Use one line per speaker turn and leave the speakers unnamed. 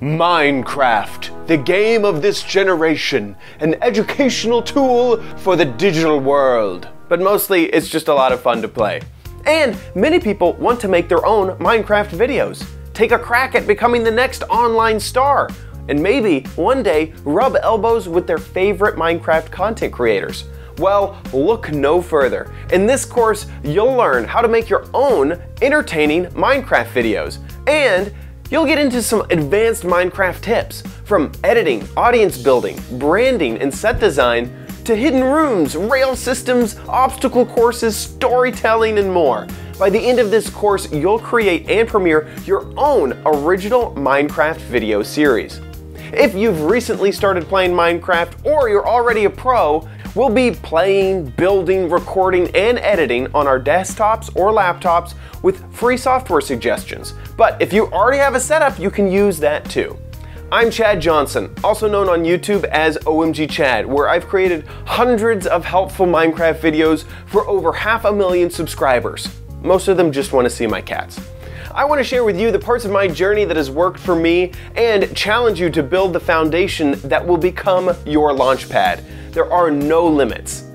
Minecraft, the game of this generation, an educational tool for the digital world. But mostly, it's just a lot of fun to play. And many people want to make their own Minecraft videos, take a crack at becoming the next online star, and maybe one day rub elbows with their favorite Minecraft content creators. Well, look no further. In this course, you'll learn how to make your own entertaining Minecraft videos and You'll get into some advanced Minecraft tips, from editing, audience building, branding, and set design, to hidden rooms, rail systems, obstacle courses, storytelling, and more. By the end of this course, you'll create and premiere your own original Minecraft video series. If you've recently started playing Minecraft or you're already a pro, We'll be playing, building, recording, and editing on our desktops or laptops with free software suggestions. But if you already have a setup, you can use that too. I'm Chad Johnson, also known on YouTube as OMG Chad, where I've created hundreds of helpful Minecraft videos for over half a million subscribers. Most of them just want to see my cats. I want to share with you the parts of my journey that has worked for me and challenge you to build the foundation that will become your launchpad there are no limits.